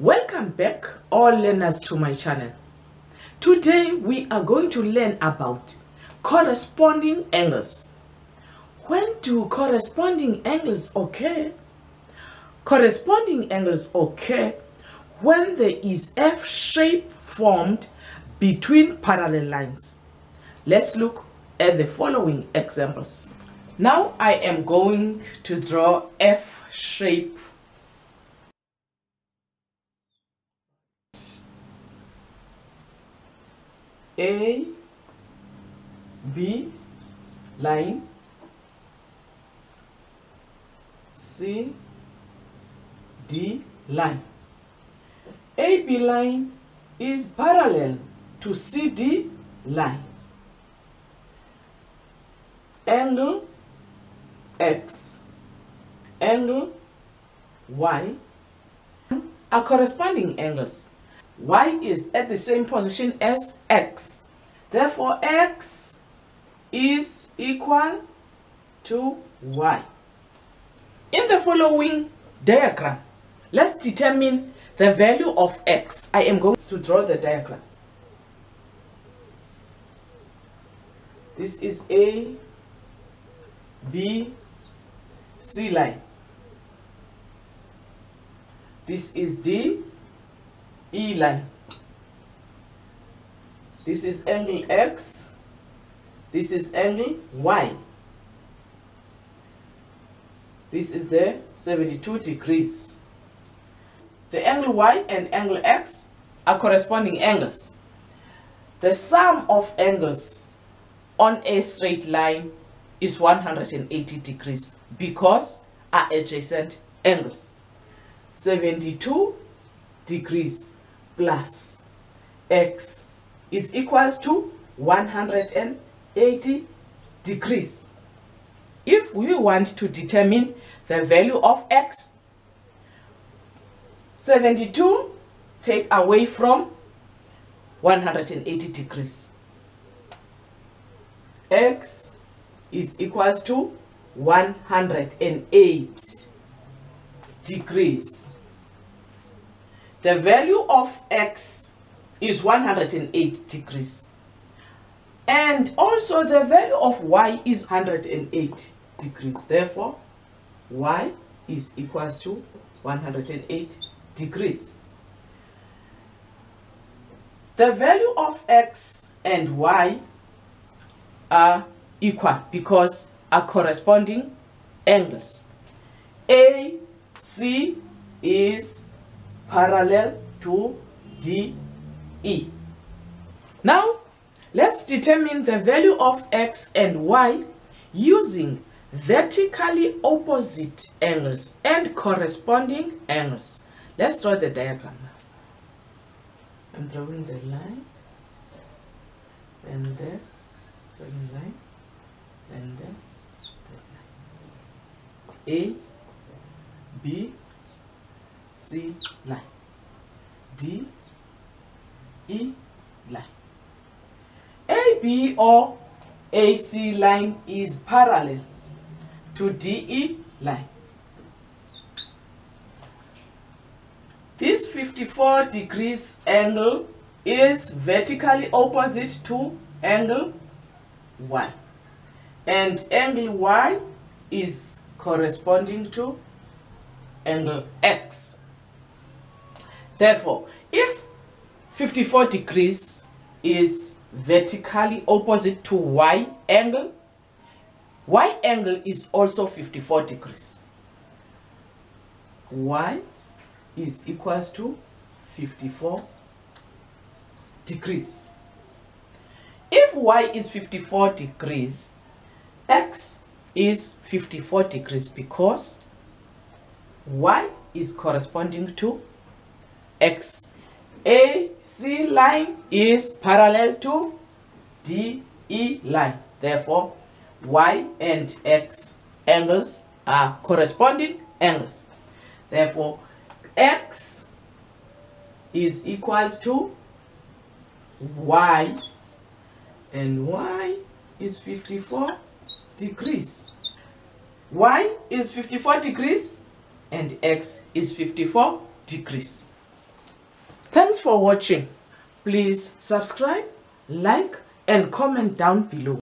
Welcome back all learners to my channel. Today we are going to learn about corresponding angles. When do corresponding angles occur? Corresponding angles occur when there is F shape formed between parallel lines. Let's look at the following examples. Now I am going to draw F shape A B line C D line. AB line is parallel to CD line. Angle X, angle Y are corresponding angles. Y is at the same position as X. Therefore, X is equal to Y. In the following diagram, let's determine the value of X. I am going to draw the diagram. This is A, B, C line. This is D, E line. This is angle X. This is angle Y. This is the 72 degrees. The angle Y and angle X are corresponding angles. The sum of angles on a straight line is 180 degrees because are adjacent angles. 72 degrees plus x is equals to 180 degrees. If we want to determine the value of x, 72 take away from 180 degrees. x is equals to 108 degrees. The value of x is 108 degrees. And also the value of y is 108 degrees. Therefore, y is equals to 108 degrees. The value of x and y are equal because are corresponding angles. AC is parallel to DE. Now, let's determine the value of x and y using vertically opposite angles and corresponding angles. Let's draw the diagram now. I'm drawing the line and the second line and the a, B, C line, D, E line. AB or AC line is parallel to DE line. This 54 degrees angle is vertically opposite to angle Y. And angle Y is corresponding to angle x. Therefore, if 54 degrees is vertically opposite to y angle, y angle is also 54 degrees. y is equals to 54 degrees. If y is 54 degrees, x is 54 degrees because y is corresponding to x. AC line is parallel to DE line. Therefore, y and x angles are corresponding angles. Therefore, x is equals to y and y is 54 degrees. Y is 54 degrees and X is 54 degrees. Thanks for watching. Please subscribe, like and comment down below.